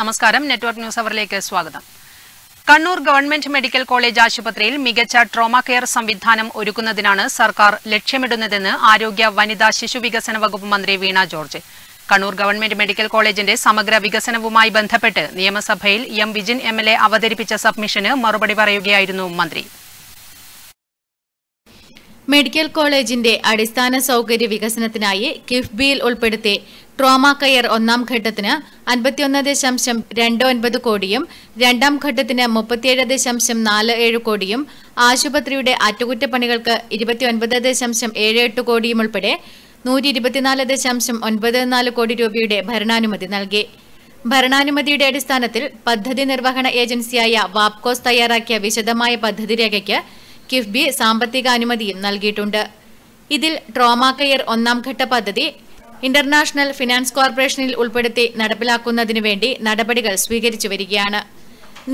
നമസ്കാരം. Network news അവറിലേക്ക് സ്വാഗതം. Kannur government medical college ആശുപത്രിയിൽ മികച്ച ട്രോമ കെയർ സംവിധാനം ഒരുക്കുന്നതിനാണ് സർക്കാർ ലക്ഷ്യമിടുന്നതെന്ന് ആരോഗ്യ വനിതാ ശിശു വികസന വകുപ്പ് മന്ത്രി വീണ ജോർജ്. കണ്ണൂർ ഗവൺമെന്റ് മെഡിക്കൽ കോളേജിന്റെ സമഗ്ര വികസനവുമായി ബന്ധപ്പെട്ട് നിയമസഭയിൽ എം വിജിൻ എം അവതരിപ്പിച്ച സബ്മിഷന് മറുപടി പറയുകയായിരുന്നു മന്ത്രി. മെഡിക്കൽ കോളേജിന്റെ അടിസ്ഥാന സൗകര്യ വികസനത്തിനായി കിഫ്ബിയിൽ ഉൾപ്പെടുത്തി ട്രോമ കെയർ ഒന്നാം ഘട്ടത്തിന് അൻപത്തിയൊന്ന് ദശാംശം രണ്ട് ഒൻപത് കോടിയും രണ്ടാം ഘട്ടത്തിന് മുപ്പത്തിയേഴ് ദശാംശം നാല് ഏഴ് കോടിയും ആശുപത്രിയുടെ അറ്റകുറ്റപ്പണികൾക്ക് ഇരുപത്തിയൊൻപത് ദശാംശം ഏഴ് എട്ട് കോടിയും ഉൾപ്പെടെ നൂറ്റി ഇരുപത്തിനാല് ദശാംശം ഒൻപത് നാല് കോടി രൂപയുടെ ഭരണാനുമതി നൽകി. ഭരണാനുമതിയുടെ അടിസ്ഥാനത്തിൽ പദ്ധതി നിർവഹണ ഏജൻസിയായ വാപ്കോസ് തയ്യാറാക്കിയ വിശദമായ പദ്ധതി രേഖയ്ക്ക് കിഫ്ബി സാമ്പത്തിക അനുമതിയും നൽകിയിട്ടുണ്ട്. ഇതിൽ ട്രോമ കെയർ ഒന്നാം ഘട്ട പദ്ധതി ഇന്റർനാഷണൽ ഫിനാൻസ് കോർപ്പറേഷനിൽ ഉൾപ്പെടുത്തി നടപ്പിലാക്കുന്നതിനു വേണ്ടി നടപടികൾ സ്വീകരിച്ചു വരികയാണ്.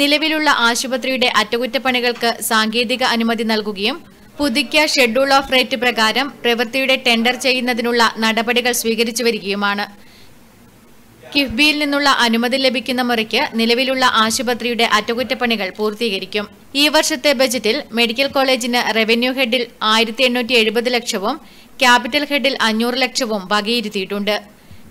നിലവിലുള്ള ആശുപത്രിയുടെ അറ്റകുറ്റപ്പണികൾക്ക് സാങ്കേതിക അനുമതി നൽകുകയും പുതുക്കിയ ഷെഡ്യൂൾ ഓഫ് റേറ്റ് പ്രകാരം പ്രവൃത്തിയുടെ ടെൻഡർ ചെയ്യുന്നതിനുള്ള നടപടികൾ സ്വീകരിച്ചു വരികയുമാണ്. കിഫ്ബിയിൽ നിന്നുള്ള അനുമതി ലഭിക്കുന്ന മുറയ്ക്ക് നിലവിലുള്ള ആശുപത്രിയുടെ അറ്റകുറ്റപ്പണികൾ പൂർത്തീകരിക്കും. ഈ വർഷത്തെ ബജറ്റിൽ മെഡിക്കൽ കോളേജിന് റവന്യൂ ഹെഡിൽ ആയിരത്തി ലക്ഷവും ക്യാപിറ്റൽ ഹെഡിൽ അഞ്ഞൂറ് ലക്ഷവും വകയിരുത്തിയിട്ടുണ്ട്.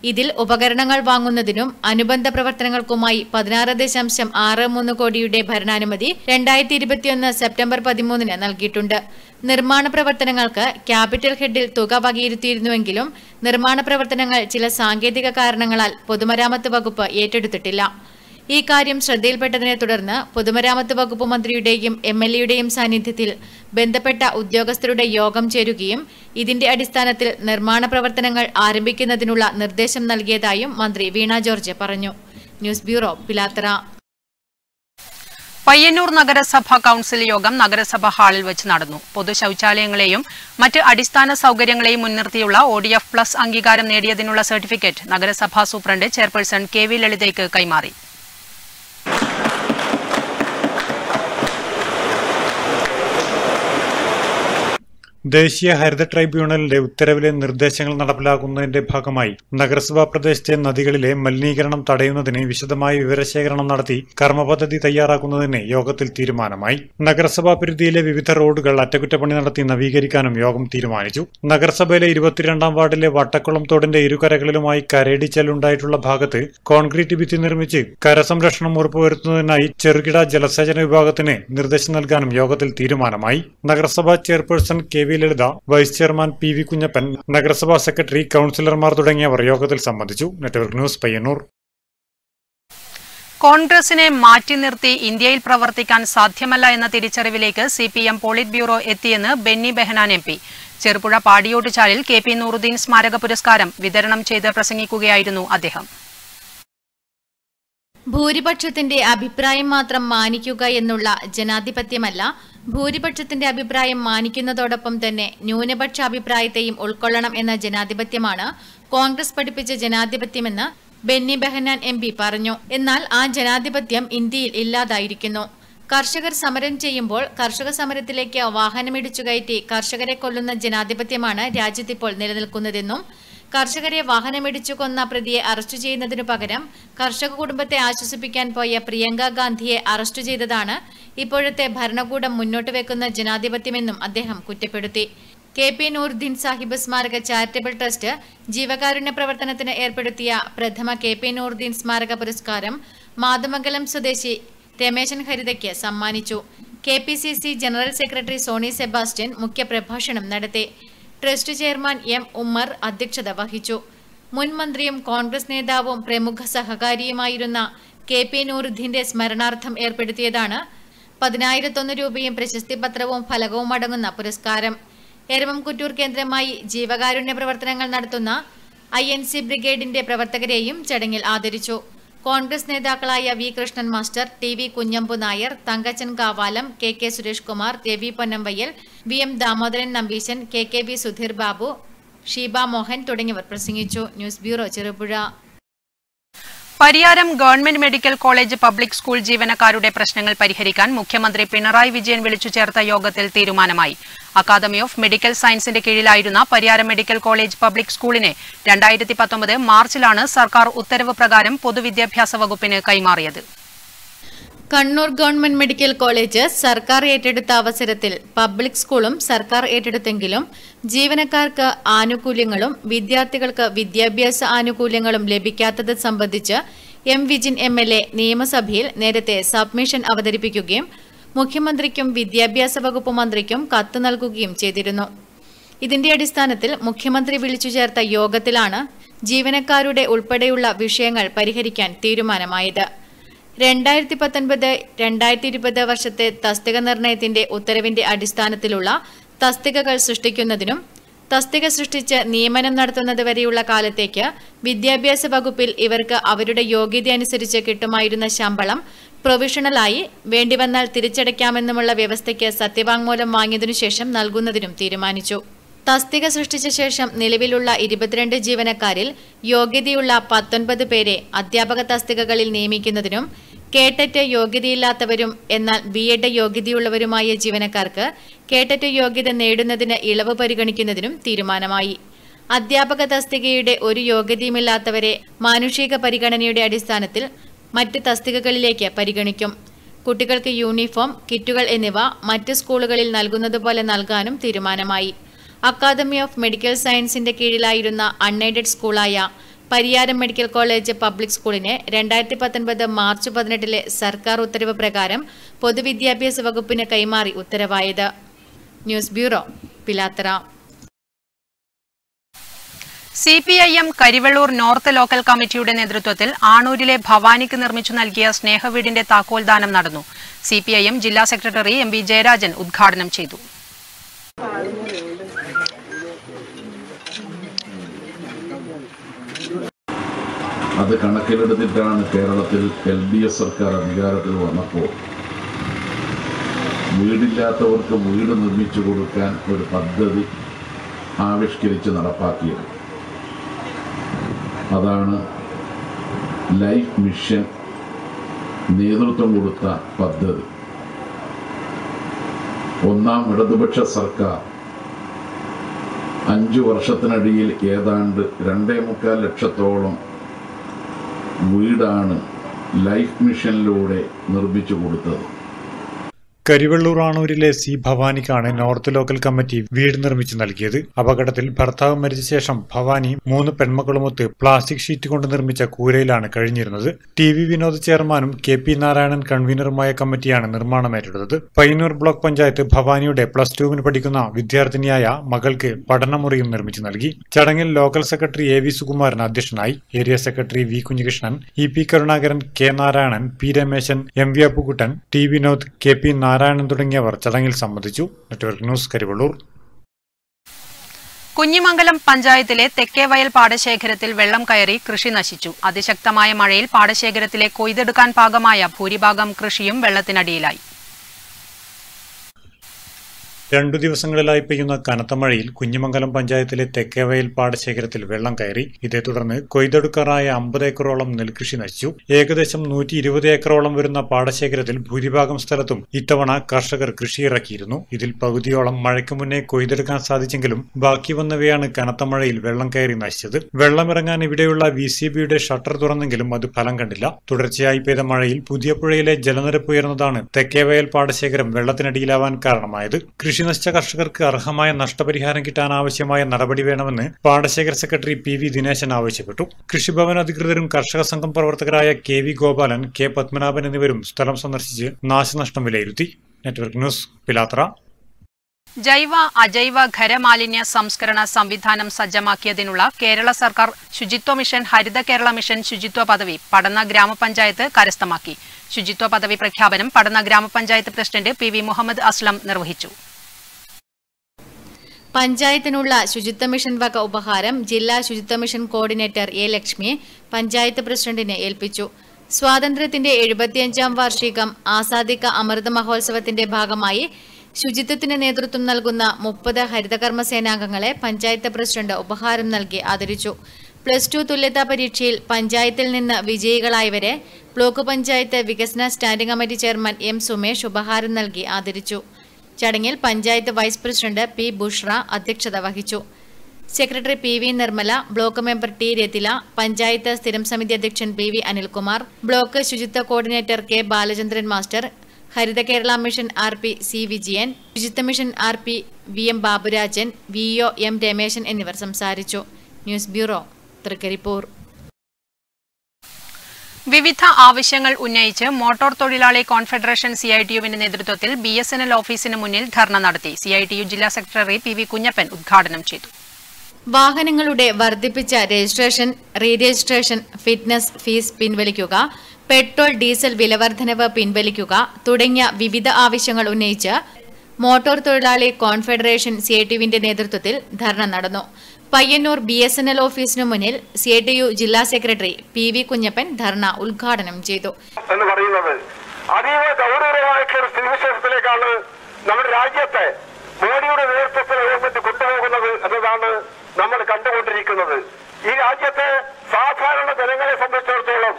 ഇതിൽ ഉപകരണങ്ങൾ വാങ്ങുന്നതിനും അനുബന്ധ പ്രവർത്തനങ്ങൾക്കുമായി പതിനാറ് ദശാംശം ആറ് മൂന്ന് കോടിയുടെ ഭരണാനുമതി രണ്ടായിരത്തി ഇരുപത്തിയൊന്ന് സെപ്റ്റംബർ പതിമൂന്നിന് നൽകിയിട്ടുണ്ട്. നിർമ്മാണ പ്രവർത്തനങ്ങൾക്ക് ക്യാപിറ്റൽ ഹെഡിൽ തുക വകയിരുത്തിയിരുന്നുവെങ്കിലും നിർമ്മാണ പ്രവർത്തനങ്ങൾ ചില സാങ്കേതിക കാരണങ്ങളാൽ പൊതുമരാമത്ത് വകുപ്പ് ഏറ്റെടുത്തിട്ടില്ല. ഈ കാര്യം ശ്രദ്ധയിൽപ്പെട്ടതിനെ തുടർന്ന് പൊതുമരാമത്ത് വകുപ്പ് മന്ത്രിയുടെയും എം എൽ എയുടെയും സാന്നിധ്യത്തിൽ ബന്ധപ്പെട്ട ഉദ്യോഗസ്ഥരുടെ യോഗം ചേരുകയും ഇതിന്റെ അടിസ്ഥാനത്തിൽ നിർമ്മാണ പ്രവർത്തനങ്ങൾ ആരംഭിക്കുന്നതിനുള്ള നിർദ്ദേശം നൽകിയതായും മന്ത്രി വീണ ജോർജ് പറഞ്ഞു. News bureau Pilathara. പയ്യന്നൂർ നഗരസഭ കൌൺസിൽ യോഗം നഗരസഭ ഹാളിൽ വെച്ച് നടന്നു. പൊതു ശൌചാലയങ്ങളെയും മറ്റ് അടിസ്ഥാന സൌകര്യങ്ങളെയും മുൻനിർത്തിയുള്ള ഒ ഡി എഫ് പ്ലസ് അംഗീകാരം നേടിയതിനുള്ള സർട്ടിഫിക്കറ്റ് നഗരസഭാ സൂപ്രണ്ട് ചെയർപേഴ്സൺ കെ വി ലളിതയ്ക്ക് കൈമാറി. ദേശീയ ഹരിത ട്രൈബ്യൂണലിന്റെ ഉത്തരവിലെ നിർദ്ദേശങ്ങൾ നടപ്പിലാക്കുന്നതിന്റെ ഭാഗമായി നഗരസഭാ പ്രദേശത്തെ നദികളിലെ മലിനീകരണം തടയുന്നതിന് വിശദമായ വിവരശേഖരണം നടത്തി കർമ്മപദ്ധതി തയ്യാറാക്കുന്നതിന് യോഗത്തിൽ തീരുമാനമായി. നഗരസഭാ പരിധിയിലെ വിവിധ റോഡുകൾ അറ്റകുറ്റപ്പണി നടത്തി നവീകരിക്കാനും യോഗം തീരുമാനിച്ചു. നഗരസഭയിലെ ഇരുപത്തിരണ്ടാം വാർഡിലെ വട്ടക്കുളം തോടിന്റെ ഇരുകരകളിലുമായി കരയിടിച്ചലുണ്ടായിട്ടുള്ള ഭാഗത്ത് കോൺക്രീറ്റ് ഭിത്തി നിർമ്മിച്ച് കരസംരക്ഷണം ഉറപ്പുവരുത്തുന്നതിനായി ചെറുകിട ജലസേചന വിഭാഗത്തിന് നിർദ്ദേശം നൽകാനും യോഗത്തിൽ തീരുമാനമായി. നഗരസഭാ chairperson K V Lalitha vice chairman P V Kunhappan നഗരസഭാ സെക്രട്ടറി കൌൺസിലർമാർ തുടങ്ങിയവർ യോഗത്തിൽ സംബന്ധിച്ചു. Network news Payyanur. കോൺഗ്രസിനെ മാറ്റി നിർത്തി ഇന്ത്യയിൽ പ്രവർത്തിക്കാൻ സാധ്യമല്ല എന്ന തിരിച്ചറിവിലേക്ക് C P M polit bureau എത്തിയെന്ന് ബെന്നി ബെഹനാൻ എം പി. ചെറുപുഴ പാടിയോട്ടുചാലിൽ കെ പി നൂറുദ്ദീൻ സ്മാരക പുരസ്കാരം വിതരണം ചെയ്ത് പ്രസംഗിക്കുകയായിരുന്നു അദ്ദേഹം. ഭൂരിപക്ഷത്തിന്റെ അഭിപ്രായം മാത്രം മാനിക്കുക എന്നുള്ള ജനാധിപത്യമല്ല ഭൂരിപക്ഷത്തിന്റെ അഭിപ്രായം മാനിക്കുന്നതോടൊപ്പം തന്നെ ന്യൂനപക്ഷ അഭിപ്രായത്തെയും ഉൾക്കൊള്ളണം എന്ന ജനാധിപത്യമാണ് കോൺഗ്രസ് പഠിപ്പിച്ച ജനാധിപത്യമെന്ന് ബെന്നി ബെഹനാൻ എം പറഞ്ഞു. എന്നാൽ ആ ജനാധിപത്യം ഇന്ത്യയിൽ ഇല്ലാതായിരിക്കുന്നു. കർഷകർ സമരം ചെയ്യുമ്പോൾ കർഷക സമരത്തിലേക്ക് വാഹനമിടിച്ചു കയറ്റി കർഷകരെ കൊല്ലുന്ന ജനാധിപത്യമാണ് രാജ്യത്തിപ്പോൾ നിലനിൽക്കുന്നതെന്നും കർഷകരെ വാഹനമിടിച്ചു കൊന്ന പ്രതിയെ അറസ്റ്റ് ചെയ്യുന്നതിനു പകരം കർഷക കുടുംബത്തെ ആശ്വസിപ്പിക്കാൻ പോയ പ്രിയങ്ക ഗാന്ധിയെ അറസ്റ്റ് ചെയ്തതാണ് ഇപ്പോഴത്തെ ഭരണകൂടം മുന്നോട്ട് വെക്കുന്ന ജനാധിപത്യമെന്നും അദ്ദേഹം കുറ്റപ്പെടുത്തി. കെ പി നൂർദ്ദീൻ സാഹിബ് സ്മാരക ചാരിറ്റബിൾ ട്രസ്റ്റ് ജീവകാരുണ്യ പ്രവർത്തനത്തിന് ഏർപ്പെടുത്തിയ പ്രഥമ കെ പി നൂർദ്ദീൻ സ്മാരക പുരസ്കാരം മാതമംഗലം സ്വദേശി രമേശൻ ഹരിതയ്ക്ക് സമ്മാനിച്ചു. K P C C general secretary Sony Sebastian മുഖ്യപ്രഭാഷണം നടത്തി. ട്രസ്റ്റ് ചെയർമാൻ എം ഉമ്മർ അധ്യക്ഷത വഹിച്ചു. മുൻ മന്ത്രിയും കോൺഗ്രസ് നേതാവും പ്രമുഖ സഹകാരിയുമായിരുന്ന കെ പി നൂറുദ്ദീന്റെ സ്മരണാർത്ഥം ഏർപ്പെടുത്തിയതാണ് പതിനായിരത്തൊന്ന് രൂപയും പ്രശസ്തി പത്രവും ഫലകവും അടങ്ങുന്ന പുരസ്കാരം. എരമംകുറ്റൂർ കേന്ദ്രമായി ജീവകാരുണ്യ പ്രവർത്തനങ്ങൾ നടത്തുന്ന ഐ എൻ സി ബ്രിഗേഡിന്റെ പ്രവർത്തകരെയും ചടങ്ങിൽ ആദരിച്ചു. കോൺഗ്രസ് നേതാക്കളായ V Krishnan master T V Kunhambu Nair Thankachan Kavalam K K Suresh Kumar Ravi Ponnampayyal V M Damodaran Nambeesan K K B Sudheer Babu Sheeba Mohan തുടങ്ങിയവർ പ്രസംഗിച്ചു. News bureau Cherupuzha. Pariyaram government medical college public school ജീവനക്കാരുടെ പ്രശ്നങ്ങൾ പരിഹരിക്കാൻ മുഖ്യമന്ത്രി പിണറായി വിജയൻ വിളിച്ചു ചേർത്ത യോഗത്തിൽ തീരുമാനമായി. അക്കാദമി ഓഫ് മെഡിക്കൽ സയൻസിന്റെ കീഴിലായിരുന്ന പരിയാരം മെഡിക്കൽ കോളേജ് പബ്ലിക് സ്കൂളിനെ രണ്ടായിരത്തി മാർച്ചിലാണ് സർക്കാർ ഉത്തരവ് പ്രകാരം പൊതുവിദ്യാഭ്യാസ വകുപ്പിന് കൈമാറിയത്. കണ്ണൂർ ഗവൺമെന്റ് മെഡിക്കൽ കോളേജ് സർക്കാർ ഏറ്റെടുത്ത അവസരത്തിൽ പബ്ലിക് സ്കൂളും സർക്കാർ ഏറ്റെടുത്തെങ്കിലും ജീവനക്കാർക്ക് ആനുകൂല്യങ്ങളും വിദ്യാർത്ഥികൾക്ക് വിദ്യാഭ്യാസ ആനുകൂല്യങ്ങളും ലഭിക്കാത്തത് സംബന്ധിച്ച് M Vijin M L A നിയമസഭയിൽ നേരത്തെ സബ്മിഷൻ അവതരിപ്പിക്കുകയും മുഖ്യമന്ത്രിക്കും വിദ്യാഭ്യാസ വകുപ്പ് മന്ത്രിക്കും കത്ത് നൽകുകയും ചെയ്തിരുന്നു. ഇതിന്റെ അടിസ്ഥാനത്തിൽ മുഖ്യമന്ത്രി വിളിച്ചു ചേർത്ത യോഗത്തിലാണ് ജീവനക്കാരുടെ ഉൾപ്പെടെയുള്ള വിഷയങ്ങൾ പരിഹരിക്കാൻ തീരുമാനമായത്. രണ്ടായിരത്തി പത്തൊൻപത് രണ്ടായിരത്തി ഇരുപത് വർഷത്തെ തസ്തിക നിർണയത്തിന്റെ ഉത്തരവിന്റെ അടിസ്ഥാനത്തിലുള്ള തസ്തികകൾ സൃഷ്ടിക്കുന്നതിനും തസ്തിക സൃഷ്ടിച്ച് നിയമനം നടത്തുന്നതുവരെയുള്ള കാലത്തേക്ക് വിദ്യാഭ്യാസ വകുപ്പിൽ ഇവർക്ക് അവരുടെ യോഗ്യതയനുസരിച്ച് കിട്ടുമായിരുന്ന ശമ്പളം പ്രൊവിഷണലായി വേണ്ടിവന്നാൽ തിരിച്ചടയ്ക്കാമെന്നുമുള്ള വ്യവസ്ഥയ്ക്ക് സത്യവാങ്മൂലം വാങ്ങിയതിനു ശേഷം നൽകുന്നതിനും തീരുമാനിച്ചു. തസ്തിക സൃഷ്ടിച്ച ശേഷം നിലവിലുള്ള ഇരുപത്തിരണ്ട് ജീവനക്കാരിൽ യോഗ്യതയുള്ള പത്തൊൻപത് പേരെ അധ്യാപക തസ്തികകളിൽ നിയമിക്കുന്നതിനും കേട്ടറ്റ് യോഗ്യതയില്ലാത്തവരും എന്നാൽ ബി എഡ് യോഗ്യതയുള്ളവരുമായ ജീവനക്കാർക്ക് കേട്ടറ്റ് യോഗ്യത നേടുന്നതിന് ഇളവ് പരിഗണിക്കുന്നതിനും തീരുമാനമായി. അധ്യാപക തസ്തികയുടെ ഒരു യോഗ്യതയുമില്ലാത്തവരെ മാനുഷിക പരിഗണനയുടെ അടിസ്ഥാനത്തിൽ മറ്റ് തസ്തികകളിലേക്ക് പരിഗണിക്കും. കുട്ടികൾക്ക് യൂണിഫോം കിറ്റുകൾ എന്നിവ മറ്റ് സ്കൂളുകളിൽ നൽകുന്നതുപോലെ നൽകാനും തീരുമാനമായി. അക്കാദമി ഓഫ് മെഡിക്കൽ സയൻസിന്റെ കീഴിലായിരുന്ന അൺഎയ്ഡഡ് സ്കൂളായ പരിയാരം മെഡിക്കൽ കോളേജ് പബ്ലിക് സ്കൂളിന് രണ്ടായിരത്തി പത്തൊൻപത് മാർച്ച് പതിനെട്ടിലെ സർക്കാർ ഉത്തരവ് പ്രകാരം പൊതുവിദ്യാഭ്യാസ വകുപ്പിന് കൈമാറി ഉത്തരവായത്. News bureau Pilathara. C P I M Karivellur north local കമ്മിറ്റിയുടെ നേതൃത്വത്തിൽ ആണൂരിലെ ഭവാനിക്ക് നിർമ്മിച്ചു നൽകിയ സ്നേഹവീടിന്റെ താക്കോൽദാനം നടന്നു. സി പി ഐ എം ജില്ലാ സെക്രട്ടറി എം വി ജയരാജൻ ഉദ്ഘാടനം ചെയ്തു. അത് കണക്കിലെടുത്തിട്ടാണ് കേരളത്തിൽ എൽ ഡി എഫ് സർക്കാർ അധികാരത്തിൽ വന്നപ്പോൾ വീടില്ലാത്തവർക്ക് വീട് നിർമ്മിച്ചു കൊടുക്കാൻ ഒരു പദ്ധതി ആവിഷ്കരിച്ച് നടപ്പാക്കിയത്. അതാണ് ലൈഫ് മിഷൻ നേതൃത്വം കൊടുത്ത പദ്ധതി. ഒന്നാം ഇടതുപക്ഷ സർക്കാർ അഞ്ചു വർഷത്തിനടിയിൽ ഏതാണ്ട് രണ്ടേ മുക്കാൽ ലക്ഷത്തോളം വീടാണ് ലൈഫ് മിഷനിലൂടെ നിർമ്മിച്ചു കൊടുത്തത്. കരിവെള്ളൂർ ആണൂരിലെ സി ഭവാനിക്കാണ് നോർത്ത് ലോക്കൽ കമ്മിറ്റി വീട് നിർമ്മിച്ചു നൽകിയത്. അപകടത്തിൽ ഭർത്താവ് മരിച്ച ശേഷം ഭവാനി മൂന്ന് പെൺമക്കളുമൊത്ത് പ്ലാസ്റ്റിക് ഷീറ്റ് കൊണ്ട് നിർമ്മിച്ച കൂരയിലാണ് കഴിഞ്ഞിരുന്നത്. ടി വി വിനോദ് ചെയർമാനും കെ പി നാരായണൻ കൺവീനറുമായ കമ്മിറ്റിയാണ് നിർമ്മാണം ഏറ്റെടുത്തത്. പയ്യന്നൂർ ബ്ലോക്ക് പഞ്ചായത്ത് ഭവാനിയുടെ പ്ലസ് ടുവിന് പഠിക്കുന്ന വിദ്യാർത്ഥിനിയായ മകൾക്ക് പഠനമുറിയും നിർമ്മിച്ചു നൽകി. ചടങ്ങിൽ local secretary A V Sukumaran അധ്യക്ഷനായി. Area secretary V Kunhikrishnan E P Karunakaran K Narayanan P Rameshan M V Appukuttan T Vinod K P Narayanan തുടങ്ങിയവർ ചടങ്ങിൽ സംബന്ധിച്ചു. Network news Karivellur. കുഞ്ഞിമംഗലം പഞ്ചായത്തിലെ തെക്കേവയൽ പാടശേഖരത്തിൽ വെള്ളം കയറി കൃഷി നശിച്ചു. അതിശക്തമായ മഴയിൽ പാടശേഖരത്തിലെ കൊയ്തെടുക്കാൻ പാകമായ ഭൂരിഭാഗം കൃഷിയും വെള്ളത്തിനടിയിലായി. രണ്ടു ദിവസങ്ങളിലായി പെയ്യുന്ന കനത്ത മഴയിൽ കുഞ്ഞിമംഗലം പഞ്ചായത്തിലെ തെക്കേവയൽ പാടശേഖരത്തിൽ വെള്ളം കയറി. ഇതേ തുടർന്ന് കൊയ്തെടുക്കാറായ അമ്പത് ഏക്കറോളം നെൽകൃഷി നശിച്ചു. ഏകദേശം നൂറ്റി ഇരുപത് ഏക്കറോളം വരുന്ന പാടശേഖരത്തിൽ ഭൂരിഭാഗം സ്ഥലത്തും ഇത്തവണ കർഷകർ കൃഷിയിറക്കിയിരുന്നു. ഇതിൽ പകുതിയോളം മഴയ്ക്ക് മുന്നേ കൊയ്തെടുക്കാൻ സാധിച്ചെങ്കിലും ബാക്കി വന്നവയാണ് കനത്ത മഴയിൽ വെള്ളം കയറി നശിച്ചത്. വെള്ളമിറങ്ങാൻ ഇവിടെയുള്ള വി സി ബിയുടെ ഷട്ടർ തുറന്നെങ്കിലും അത് ഫലം കണ്ടില്ല. തുടർച്ചയായി പെയ്ത മഴയിൽ പുതിയ പുഴയിലെ ജലനിരപ്പ് ഉയർന്നതാണ് തെക്കേവയൽ പാടശേഖരം വെള്ളത്തിനടിയിലാവാൻ കാരണമായത്. കൃഷി നശിച്ച കർഷകർക്ക് അർഹമായ നഷ്ടപരിഹാരം കിട്ടാൻ ആവശ്യമായ നടപടി വേണമെന്ന് പാടശേഖര സെക്രട്ടറി പി വി ദിനേശൻ ആവശ്യപ്പെട്ടു. കൃഷിഭവൻ അധികൃതരും കർഷക സംഘം പ്രവർത്തകരായ K V Gopalan K Padmanabhan എന്നിവരും സ്ഥലം സന്ദർശിച്ച് നാശനഷ്ടം വിലയിരുത്തി. Network news Pilathara. ജൈവ അജൈവ ഖരമാലിന്യ സംസ്കരണ സംവിധാനം സജ്ജമാക്കിയതിനുള്ള കേരള സർക്കാർ ശുചിത്വ മിഷൻ ഹരിത കേരള മിഷൻ ശുചിത്വ പദവി പടന്ന ഗ്രാമപഞ്ചായത്ത് കരസ്ഥമാക്കി. ശുചിത്വ പദവി പ്രഖ്യാപനം പടന്ന ഗ്രാമപഞ്ചായത്ത് president P V Muhammad Aslam നിർവഹിച്ചു. പഞ്ചായത്തിനുള്ള ശുചിത്വ മിഷൻ വക ഉപഹാരം ജില്ലാ ശുചിത്വ mission coordinator A Lakshmi panchayat പ്രസിഡന്റിനെ ഏൽപ്പിച്ചു. സ്വാതന്ത്ര്യത്തിന്റെ എഴുപത്തിയഞ്ചാം വാർഷികം ആസാദിക അമൃത മഹോത്സവത്തിന്റെ ഭാഗമായി ശുചിത്വത്തിന് നേതൃത്വം നൽകുന്ന മുപ്പത് ഹരിതകർമ്മ സേനാംഗങ്ങളെ പഞ്ചായത്ത് പ്രസിഡന്റ് ഉപഹാരം നൽകി ആദരിച്ചു. പ്ലസ് ടു തുല്യതാ പരീക്ഷയിൽ പഞ്ചായത്തിൽ നിന്ന് വിജയികളായവരെ ബ്ലോക്ക് പഞ്ചായത്ത് വികസന standing committee chairman M Sumesh ഉപഹാരം നൽകി ആദരിച്ചു. ചടങ്ങിൽ panchayat vice president P Bushra അധ്യക്ഷത വഹിച്ചു. Secretary P V Nirmala block member T Ratheela panchayat സ്ഥിരം സമിതി അധ്യക്ഷൻ പി വി അനിൽകുമാർ ബ്ലോക്ക് ശുചിത്വ കോർഡിനേറ്റർ കെ ബാലചന്ദ്രൻ മാസ്റ്റർ ഹരിത Kerala mission R P C Vijayan ശുചിത്വ mission R P V M Baburajan V O M Rameshan എന്നിവർ സംസാരിച്ചു. News bureau Thrikaripur. വിവിധ ആവശ്യങ്ങൾ ഉന്നയിച്ച് മോട്ടോർ തൊഴിലാളി കോൺഫെഡറേഷൻ സി ഐ ടി യുവിന്റെ നേതൃത്വത്തിൽ ബി എസ് എൻ എൽ ഓഫീസിന് മുന്നിൽ ധർണ നടത്തി. സി ഐ ടി യു ജില്ലാ സെക്രട്ടറി പി വി കുഞ്ഞപ്പൻ ഉദ്ഘാടനം ചെയ്തു. വാഹനങ്ങളുടെ വർദ്ധിപ്പിച്ച registration re registration fitness fees പിൻവലിക്കുക petrol diesel വിലവർദ്ധനവ് പിൻവലിക്കുക തുടങ്ങിയ വിവിധ ആവശ്യങ്ങൾ ഉന്നയിച്ച് മോട്ടോർ തൊഴിലാളി കോൺഫെഡറേഷൻ സി ഐ ടിയുവിന്റെ നേതൃത്വത്തിൽ ധർണ നടന്നു. Payyanur B S N L ഓഫീസിനു മുന്നിൽ സി ഐ യു ജില്ലാ സെക്രട്ടറി പി വി കുഞ്ഞപ്പൻ ധർണ ഉദ്ഘാടനം ചെയ്തു. എന്ന് പറയുന്നത് അതീവ ഗൗരവമായിട്ടുള്ള സ്ഥിതിവിശേഷത്തിലേക്കാണ് നമ്മുടെ രാജ്യത്തെ മോഡിയുടെ നേതൃത്വത്തിൽ ഗവൺമെന്റ് കൊണ്ടുപോകുന്നത് എന്നതാണ് നമ്മൾ കണ്ടുകൊണ്ടിരിക്കുന്നത്. ഈ രാജ്യത്തെ സാധാരണ ജനങ്ങളെ സംബന്ധിച്ചിടത്തോളം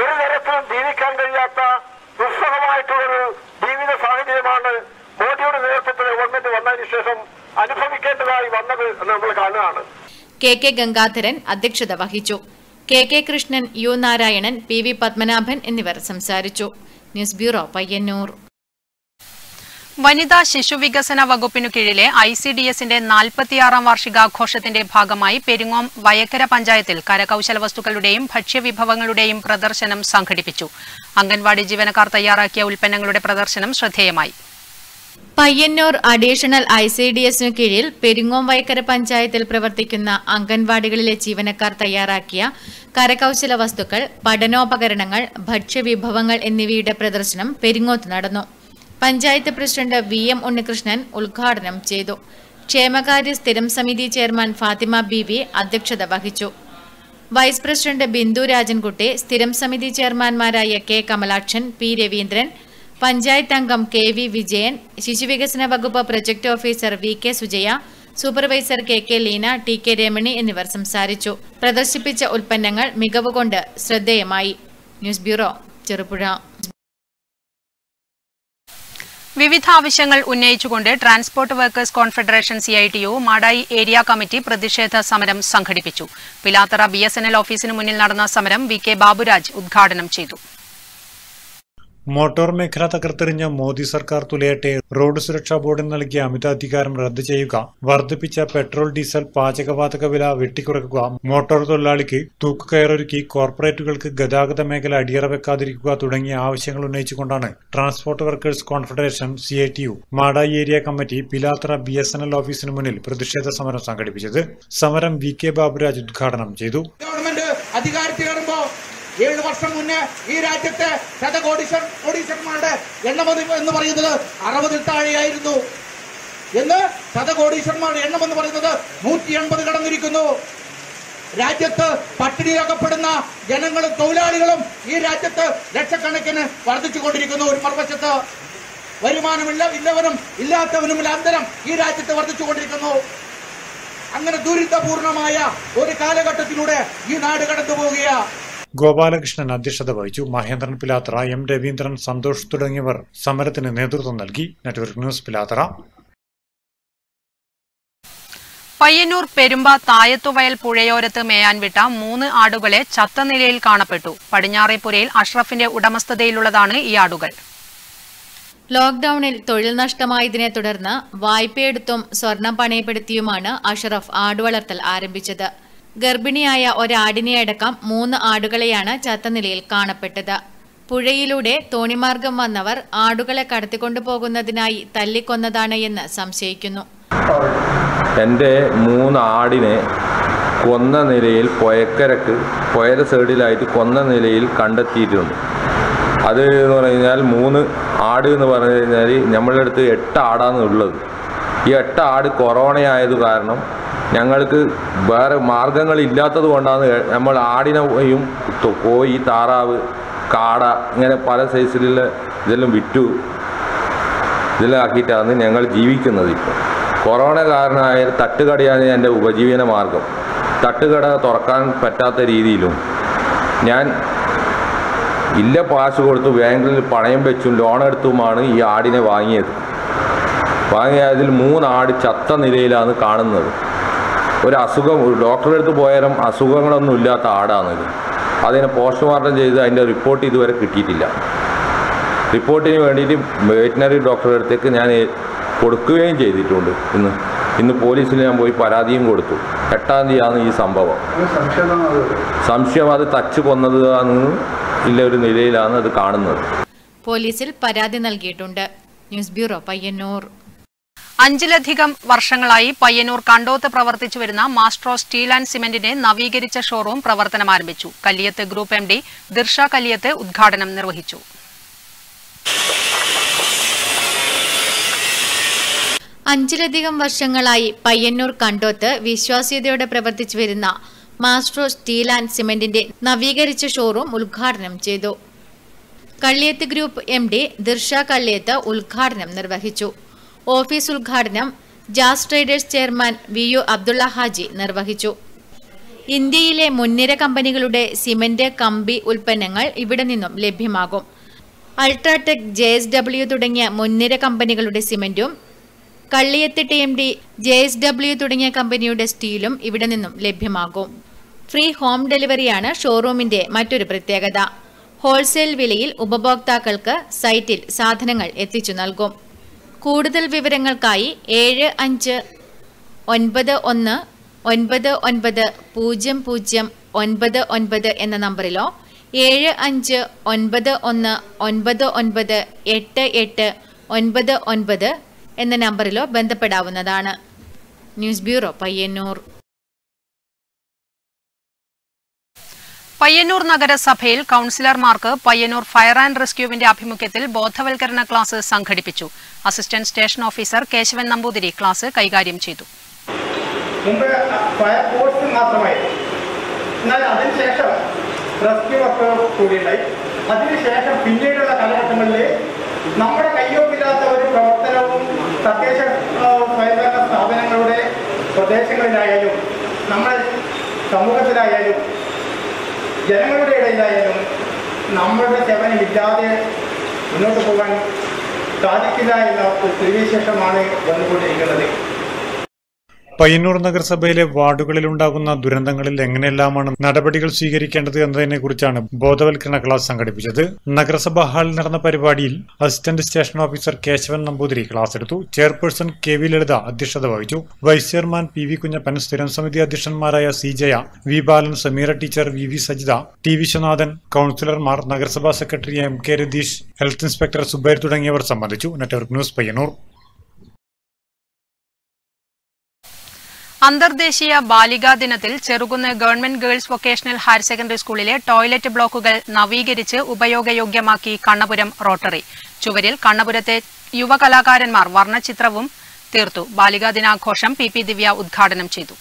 ഒരു തരത്തിലും ജീവിക്കാൻ കഴിയാത്ത ദുസ്സഹമായിട്ടുള്ളൊരു ജീവിത സാഹചര്യമാണ് മോഡിയുടെ നേതൃത്വത്തിൽ ഗവൺമെന്റ് വന്നതിന് ശേഷം അനുഭവിക്കേണ്ടതായി വന്നത് നമ്മൾ കാണുകയാണ്. കെ കെ ഗംഗാധരൻ അധ്യക്ഷത വഹിച്ചു. K K Krishnan U Narayanan P V Padmanabhan എന്നിവർ സംസാരിച്ചു. News bureau Payyanur. വനിതാ ശിശുവികസന വകുപ്പിനു കീഴിലെ ഐ സി ഡി എസിന്റെ നാൽപ്പത്തിയാറാം വാർഷികാഘോഷത്തിന്റെ ഭാഗമായി പെരിങ്ങോം വയക്കര പഞ്ചായത്തിൽ കരകൌശല വസ്തുക്കളുടെയും ഭക്ഷ്യവിഭവങ്ങളുടെയും പ്രദർശനം സംഘടിപ്പിച്ചു. അംഗൻവാടി ജീവനക്കാർ തയ്യാറാക്കിയ ഉൽപ്പന്നങ്ങളുടെ പ്രദർശനം ശ്രദ്ധേയമായി. Payyanur additional I C D എസിനു കീഴിൽ പെരിങ്ങോം വൈക്കര പഞ്ചായത്തിൽ പ്രവർത്തിക്കുന്ന അംഗൻവാടികളിലെ ജീവനക്കാർ തയ്യാറാക്കിയ കരകൌശല വസ്തുക്കൾ പഠനോപകരണങ്ങൾ ഭക്ഷ്യവിഭവങ്ങൾ എന്നിവയുടെ പ്രദർശനം പെരിങ്ങോത്ത് നടന്നു. Panchayat president V M Unnikrishnan ഉദ്ഘാടനം ചെയ്തു. ക്ഷേമകാര്യ സ്ഥിരം സമിതി ചെയർമാൻ ഫാത്തിമ ബി വി അധ്യക്ഷത വഹിച്ചു. വൈസ് പ്രസിഡന്റ് ബിന്ദു രാജൻകുട്ടി സ്ഥിരം സമിതി ചെയർമാൻമാരായ കെ കമലാക്ഷൻ പി രവീന്ദ്രൻ പഞ്ചായത്ത് അംഗം കെ വി വിജയൻ ശിശുവികസന വകുപ്പ് project officer V K Sujaya supervisor K K Leena T K Ramani എന്നിവർ സംസാരിച്ചു. പ്രദർശിപ്പിച്ച ഉൽപ്പന്നങ്ങൾ മികവുകൊണ്ട് ശ്രദ്ധേയമായി. News bureau Cherupuzha. വിവിധ ആവശ്യങ്ങൾ ഉന്നയിച്ചുകൊണ്ട് transport workers confederation C I Madayi area committee പ്രതിഷേധ സമരം സംഘടിപ്പിച്ചു. Pilathara B S N L ഓഫീസിന് മുന്നിൽ നടന്ന സമരം വി കെ ബാബുരാജ് ഉദ്ഘാടനം ചെയ്തു. മോട്ടോർ മേഖല തകർത്തെറിഞ്ഞ മോദി സർക്കാർ തുലയട്ടെ റോഡ് സുരക്ഷാ ബോർഡിന് നൽകിയ അമിതാധികാരം റദ്ദു ചെയ്യുക വർദ്ധിപ്പിച്ച പെട്രോൾ ഡീസൽ പാചകവാതക വില വെട്ടിക്കുറയ്ക്കുക മോട്ടോർ തൊഴിലാളിക്ക് തൂക്കുകയറൊരുക്കി കോർപ്പറേറ്റുകൾക്ക് ഗതാഗത മേഖല അടിയറ വെക്കാതിരിക്കുക തുടങ്ങിയ ആവശ്യങ്ങൾ ഉന്നയിച്ചുകൊണ്ടാണ് transport workers confederation C I T U Madayi area committee Pilathara B S N L ഓഫീസിന് മുന്നിൽ പ്രതിഷേധ സമരം സംഘടിപ്പിച്ചത്. സമരം വി കെ ബാബുരാജ് ഉദ്ഘാടനം ചെയ്തു. ഗവൺമെന്റ് വർഷം മുന്നേ ഈ രാജ്യത്തെ ശതകോടീശ്വർ കോടീശ്വരന്മാരുടെ എണ്ണം എന്ന് പറയുന്നത് അറുപതിൽ താഴെയായിരുന്നു. എന്ന് ശതകോടീശ്വരന്മാരുടെ എണ്ണം എന്ന് പറയുന്നത് നൂറ്റി എൺപത് കടന്നിരിക്കുന്നു. രാജ്യത്ത് പട്ടിണിയാക്കപ്പെടുന്ന ജനങ്ങളും തൊഴിലാളികളും ഈ രാജ്യത്ത് ലക്ഷക്കണക്കിന് വർദ്ധിച്ചുകൊണ്ടിരിക്കുന്നു. ഒരു മറുവശത്ത് വരുമാനമില്ല ഇല്ലവനും ഇല്ലാത്തവനും അന്തരം ഈ രാജ്യത്ത് വർദ്ധിച്ചുകൊണ്ടിരിക്കുന്നു. അങ്ങനെ ദുരിതപൂർണമായ ഒരു കാലഘട്ടത്തിലൂടെ ഈ നാട് കടന്നു പോവുകയാ ഗോപാലകൃഷ്ണൻ അധ്യക്ഷത വഹിച്ചു. മഹേന്ദ്രൻ പിലാത്ര എം. രവീന്ദ്രൻ സന്തോഷ് തുടങ്ങിയവർ സമരത്തിന് നേതൃത്വം നൽകി. നെറ്റ്വർക്ക് ന്യൂസ് പിലാത്ര പയ്യന്നൂർ പെരുമ്പ തായത്തുവയൽ പുഴയോരത്ത് മേയാൻവിട്ട മൂന്ന് ആടുകളെ ചത്ത നിലയിൽ കാണപ്പെട്ടു. പടിഞ്ഞാറേപ്പുരയിൽ അഷ്റഫിന്റെ ഉടമസ്ഥതയിലുള്ളതാണ് ഈ ആടുകൾ. ലോക്ഡൌണിൽ തൊഴിൽ നഷ്ടമായതിനെ തുടർന്ന് വായ്പയെടുത്തും സ്വർണം പണയപ്പെടുത്തിയുമാണ് അഷറഫ് ആടുവളർത്തൽ ആരംഭിച്ചത്. ഗർഭിണിയായ ഒരാടിനെ അടക്കം മൂന്ന് ആടുകളെയാണ് ചത്ത നിലയിൽ കാണപ്പെട്ടത്. പുഴയിലൂടെ തോണിമാർഗം വന്നവർ ആടുകളെ കടത്തിക്കൊണ്ടുപോകുന്നതിനായി തല്ലിക്കൊന്നതാണ് എന്ന് സംശയിക്കുന്നു. എന്റെ മൂന്ന് ആടിനെ കൊന്ന നിലയിൽ പുഴക്കരക്ക് പുഴയുടെ സൈഡിലായിട്ട് കൊന്ന നിലയിൽ കണ്ടെത്തിയിട്ടുണ്ട്. അത് എന്ന് പറഞ്ഞു കഴിഞ്ഞാൽ മൂന്ന് ആട് എന്ന് പറഞ്ഞു കഴിഞ്ഞാൽ നമ്മളുടെ അടുത്ത് എട്ട് ആടാണ് ഉള്ളത്. ഈ എട്ട് ആട് കൊറോണ ആയത് കാരണം ഞങ്ങൾക്ക് വേറെ മാർഗങ്ങൾ ഇല്ലാത്തത് കൊണ്ടാണ് നമ്മൾ ആടിനെയും കോഴി താറാവ് കാട ഇങ്ങനെ പല സൈസിലുള്ള ഇതെല്ലാം വിറ്റു. ഇതെല്ലാം ആക്കിയിട്ടാണ് ഞങ്ങൾ ജീവിക്കുന്നത് ഇപ്പോൾ. കൊറോണ കാരണമായ തട്ടുകടയാണ് എന്റെ ഉപജീവന മാർഗം. തട്ടുകട തുറക്കാൻ പറ്റാത്ത രീതിയിലും ഞാൻ ഇല്ല പാസ് കൊടുത്ത് ബാങ്കിൽ പണയം വെച്ചും ലോൺ എടുത്തുമാണ് ഈ ആടിനെ വാങ്ങിയത്. വാങ്ങിയതിൽ മൂന്നാട് ചത്ത നിലയിലാണ് കാണുന്നത്. ഒരു അസുഖം ഒരു ഡോക്ടറെ അടുത്ത് പോയാലും അസുഖങ്ങളൊന്നും ഇല്ലാത്ത ആടാണിത് അതിനെ പോസ്റ്റ്മോർട്ടം ചെയ്ത് അതിന്റെ റിപ്പോർട്ട് ഇതുവരെ കിട്ടിയിട്ടില്ല. റിപ്പോർട്ടിന് വേണ്ടിയിട്ട് വെറ്റിനറി ഡോക്ടറുടെ അടുത്തേക്ക് ഞാൻ കൊടുക്കുകയും ചെയ്തിട്ടുണ്ട് ഇന്ന്. ഇന്ന് പോലീസിൽ ഞാൻ പോയി പരാതിയും കൊടുത്തു. എട്ടാം തീയതിയാണ് ഈ സംഭവം. സംശയം അത് തച്ച് കൊന്നത് ഇല്ല ഒരു നിലയിലാണ് അത് കാണുന്നത്. പോലീസിൽ പരാതി നൽകിയിട്ടുണ്ട്. News bureau Payyanur. അഞ്ചിലധികം വർഷങ്ങളായി പയ്യന്നൂർ കണ്ടോത്ത് പ്രവർത്തിച്ചു വരുന്ന മാസ്ട്രോ സ്റ്റീൽ ആൻഡ് സിമെന്റിന്റെ നവീകരിച്ച ഷോറൂം പ്രവർത്തനം ആരംഭിച്ചു. Kalliyath group M D Dirsha Kalliyath ഉദ്ഘാടനം നിർവഹിച്ചു. അഞ്ചിലധികം വർഷങ്ങളായി പയ്യന്നൂർ കണ്ടോത്ത് വിശ്വാസ്യതയോടെ പ്രവർത്തിച്ചു വരുന്ന മാസ്ട്രോ സ്റ്റീൽ ആൻഡ് സിമെന്റിന്റെ നവീകരിച്ച ഷോറൂം ഉദ്ഘാടനം ചെയ്തു. Kalliyath group M D Dirsha Kalliyath ഉദ്ഘാടനം നിർവഹിച്ചു. ഓഫീസ് ഉദ്ഘാടനം Jas traders chairman V U Abdulla Haji നിർവഹിച്ചു. ഇന്ത്യയിലെ മുൻനിര കമ്പനികളുടെ സിമന്റ് കമ്പി ഉൽപ്പന്നങ്ങൾ ഇവിടെ നിന്നും ലഭ്യമാകും. അൾട്രാടെക് ജെ എസ് ഡബ്ല്യു തുടങ്ങിയ മുൻനിര കമ്പനികളുടെ സിമന്റും Kalliyath T M D J S W തുടങ്ങിയ കമ്പനിയുടെ സ്റ്റീലും ഇവിടെ നിന്നും ലഭ്യമാകും. ഫ്രീ ഹോം ഡെലിവറിയാണ് ഷോറൂമിന്റെ മറ്റൊരു പ്രത്യേകത. ഹോൾസെയിൽ വിലയിൽ ഉപഭോക്താക്കൾക്ക് സൈറ്റിൽ സാധനങ്ങൾ എത്തിച്ചു നൽകും. കൂടുതൽ വിവരങ്ങൾക്കായി ഏഴ് അഞ്ച് ഒൻപത് ഒന്ന് ഒൻപത് ഒൻപത് പൂജ്യം പൂജ്യം ഒൻപത് ഒൻപത് എന്ന നമ്പറിലോ ഏഴ് അഞ്ച് ഒൻപത് ഒന്ന് ഒൻപത് ഒൻപത് എട്ട് എട്ട് ഒൻപത് ഒൻപത് എന്ന നമ്പറിലോ ബന്ധപ്പെടാവുന്നതാണ്. News bureau Payyanur. പയ്യന്നൂർ നഗരസഭയിൽ കൌൺസിലർമാർക്ക് പയ്യന്നൂർ ഫയർ ആൻഡ് റെസ്ക്യൂവിന്റെ ആഭിമുഖ്യത്തിൽ ബോധവൽക്കരണ ക്ലാസ് സംഘടിപ്പിച്ചു. Assistant station officer Keshavan Namboothiri class കൈകാര്യം ചെയ്തു. മുമ്പ് ഫയർഫോഴ്സ് മാത്രമായിരുന്നു എന്നാൽ അതിനുശേഷം റെസ്ക്യൂ വർക്ക് കൂടിയുണ്ടായി. അതിനുശേഷം പിന്നീടുള്ള കാലഘട്ടങ്ങളിൽ നമ്മുടെ കയ്യൊപ്പില്ലാത്ത ഒരു പ്രവർത്തനവും തദ്ദേശ സ്വയംഭരണ സ്ഥാപനങ്ങളുടെ പ്രദേശങ്ങളിലായാലും നമ്മുടെ സമൂഹത്തിലായാലും ജനങ്ങളുടെ ഇടയിലായാലും നമ്മളുടെ സേവനമില്ലാതെ മുന്നോട്ട് പോകാൻ സാധിക്കില്ല എന്ന ഒരു സ്ഥിതിവിശേഷമാണ് വന്നുകൊണ്ടിരിക്കുന്നത്. പയ്യന്നൂർ നഗരസഭയിലെ വാർഡുകളിലുണ്ടാകുന്ന ദുരന്തങ്ങളിൽ എങ്ങനെയെല്ലാമാണ് നടപടികൾ സ്വീകരിക്കേണ്ടത് എന്നതിനെക്കുറിച്ചാണ് ബോധവൽക്കരണ ക്ലാസ് സംഘടിപ്പിച്ചത്. നഗരസഭാ ഹാളിൽ നടന്ന പരിപാടിയിൽ assistant station officer Keshavan Namboothiri class എടുത്തു. ചെയർപേഴ്സൺ കെ വി ലളിത അധ്യക്ഷത വഹിച്ചു. Vice chairman P V Kunhappan സ്ഥിരം സമിതി അധ്യക്ഷന്മാരായ C Jaya V Balan Sameera teacher V V Sajitha T Viswanathan കൌൺസിലർമാർ നഗരസഭാ secretary M K Ratheesh health inspector Zubair തുടങ്ങിയവർ സംബന്ധിച്ചു. Network news Payyanur. അന്തർദേശീയ ബാലികാ ദിനത്തിൽ Cherukunnu government girls vocational higher secondary സ്കൂളിലെ toilet ബ്ലോക്കുകൾ നവീകരിച്ച് ഉപയോഗയോഗ്യമാക്കി കണ്ണപുരം റോട്ടറി. ചുവരിൽ കണ്ണപുരത്തെ യുവകലാകാരന്മാർ വർണചിത്രവും തീർത്തു. ബാലികാ ദിനാഘോഷം പി പി ദിവ്യ ഉദ്ഘാടനം ചെയ്തു.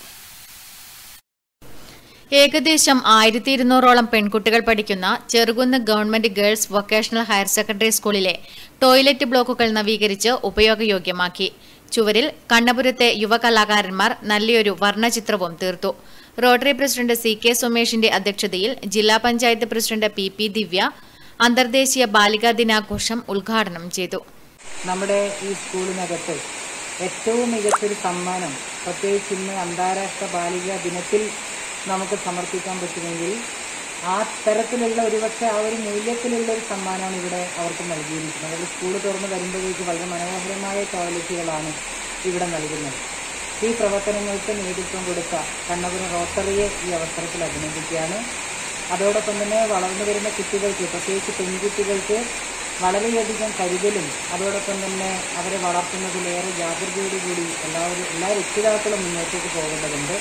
ഏകദേശം ആയിരത്തി ഇരുന്നൂറോളം പെൺകുട്ടികൾ പഠിക്കുന്ന Cherukunnu government girls vocational higher secondary സ്കൂളിലെ ടോയ്ലറ്റ് ബ്ലോക്കുകൾ നവീകരിച്ച് ഉപയോഗയോഗ്യമാക്കി. ചുവരിൽ കണ്ണപുരത്തെ യുവകലാകാരന്മാർ നല്ലൊരു വർണചിത്രവും തീർത്തു. റോട്ടറി പ്രസിഡന്റ് സി കെ സുമേഷിന്റെ അധ്യക്ഷതയിൽ ജില്ലാ panchayat president P P Divya അന്തർദേശീയ ബാലികാ ദിനാഘോഷം ഉദ്ഘാടനം ചെയ്തു. നമ്മുടെ ഈ സ്കൂളിനകത്ത് ഏറ്റവും മികച്ചൊരു സമ്മാനം പ്രത്യേകിച്ച് ഇന്ന് അന്താരാഷ്ട്ര ബാലികാ ദിനത്തിൽ നമുക്ക് സമർപ്പിക്കാൻ പറ്റുമെങ്കിൽ ആ തരത്തിലുള്ള ഒരുപക്ഷെ ആ ഒരു മൂല്യത്തിലുള്ള ഒരു സമ്മാനമാണ് ഇവിടെ അവർക്ക് നൽകിയിരിക്കുന്നത്. അവർ സ്കൂൾ തുറന്ന് വരുമ്പോഴേക്ക് വളരെ മനോഹരമായ ടോയ്ലറ്റുകളാണ് ഇവിടെ നൽകുന്നത്. ഈ പ്രവർത്തനങ്ങൾക്ക് നേതൃത്വം കൊടുത്ത കണ്ണപുരം റോട്ടറിയെ ഈ അവസരത്തിൽ അഭിനന്ദിക്കുകയാണ്. അതോടൊപ്പം തന്നെ വളർന്നു വരുന്ന കുട്ടികൾക്ക് പ്രത്യേകിച്ച് പെൺകുട്ടികൾക്ക് വളരെയധികം കരുതലും അതോടൊപ്പം തന്നെ അവരെ വളർത്തുന്നതിലേറെ ജാഗ്രതയോടുകൂടി എല്ലാവരും എല്ലാ രക്ഷിതാക്കളും മുന്നോട്ടേക്ക് പോകേണ്ടതുണ്ട്.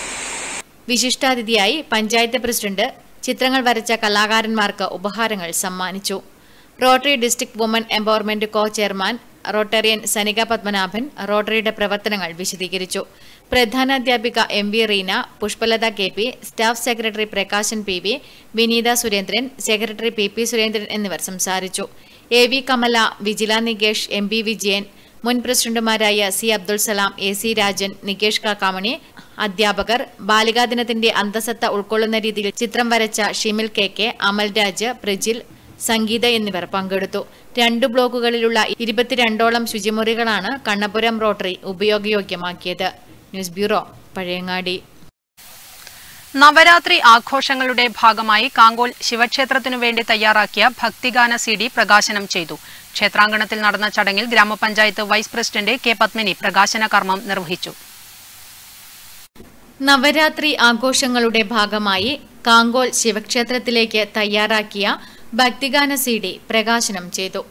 വിശിഷ്ടാതിഥിയായി പഞ്ചായത്ത് പ്രസിഡന്റ് ചിത്രങ്ങൾ വരച്ച കലാകാരന്മാർക്ക് ഉപഹാരങ്ങൾ സമ്മാനിച്ചു. Rotary district woman empowerment co chairman Rotarian Sanika Padmanabhan റോട്ടറിയുടെ പ്രവർത്തനങ്ങൾ വിശദീകരിച്ചു. പ്രധാനാധ്യാപിക M V Reena Pushpalatha K P staff secretary Prakashan P V Vineetha Surendran secretary P P Surendran എന്നിവർ സംസാരിച്ചു. A V Kamala Vijila Nikesh M Vijayan മുൻ പ്രസിഡന്റുമാരായ C Abdul Salam A C Rajan Nikesh Kakkamani അധ്യാപകർ ബാലികാ ദിനത്തിന്റെ അന്തസത്ത ഉൾക്കൊള്ളുന്ന രീതിയിൽ ചിത്രം വരച്ച ഷിമിൽ കെ കെ അമൽരാജ് പ്രജിൽ സംഗീത എന്നിവർ പങ്കെടുത്തു. രണ്ടു ബ്ലോക്കുകളിലുള്ള ഇരുപത്തിരണ്ടോളം ശുചിമുറികളാണ് Kannapuram rotary ഉപയോഗയോഗ്യമാക്കിയത്. News bureau Pazhayangadi. Navaratri ആഘോഷങ്ങളുടെ ഭാഗമായി കാങ്കോൽ ശിവക്ഷേത്രത്തിനു വേണ്ടി തയ്യാറാക്കിയ ഭക്തിഗാന സി ഡി പ്രകാശനം ചെയ്തു. ക്ഷേത്രാങ്കണത്തിൽ നടന്ന ചടങ്ങിൽ ഗ്രാമപഞ്ചായത്ത് വൈസ് പ്രസിഡന്റ് കെ പത്മിനി പ്രകാശന കർമ്മം നിർവഹിച്ചു. നവരാത്രി ആഘോഷങ്ങളുടെ ഭാഗമായി കാങ്കോൽ ശിവക്ഷേത്രത്തിലേക്ക് തയ്യാറാക്കിയ ഭക്തിഗാന സി ഡി പ്രകാശനം ചെയ്തു.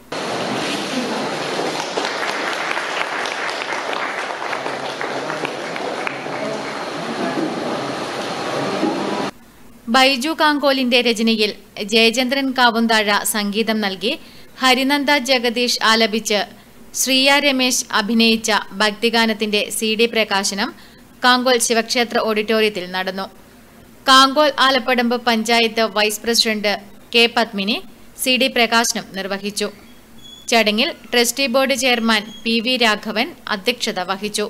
ബൈജു കാങ്കോലിന്റെ രചനയിൽ ജയചന്ദ്രൻ കാവുന്താഴ സംഗീതം നൽകി ഹരിനന്ദ ജഗദീഷ് ആലപിച്ച് ശ്രീയ രമേശ് അഭിനയിച്ച ഭക്തിഗാനത്തിന്റെ സി ഡി പ്രകാശനം കാങ്കോൽ ശിവക്ഷേത്ര ഓഡിറ്റോറിയത്തിൽ നടന്നു. Kankol Alappadamba panchayat vice president K Padmini C D പ്രകാശനം നിർവഹിച്ചു. ചടങ്ങിൽ trustee board chairman P V Raghavan അധ്യക്ഷത വഹിച്ചു.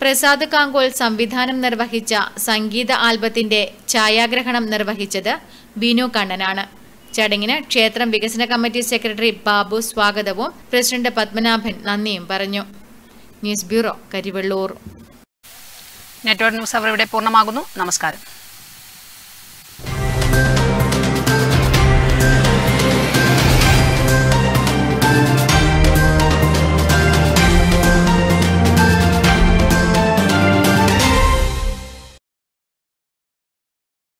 പ്രസാദ് കാങ്കോൽ സംവിധാനം നിർവഹിച്ച സംഗീത ആൽബത്തിന്റെ ഛായാഗ്രഹണം നിർവഹിച്ചത് ബിനു കണ്ണനാണ്. ചടങ്ങിന് ക്ഷേത്രം വികസന കമ്മിറ്റി സെക്രട്ടറി ബാബു സ്വാഗതവും പ്രസിഡന്റ് പത്മനാഭൻ നന്ദിയും പറഞ്ഞു. News bureau Karivellur. Network news അവർ ഇവിടെ പൂർണമാകുന്നു. നമസ്കാരം.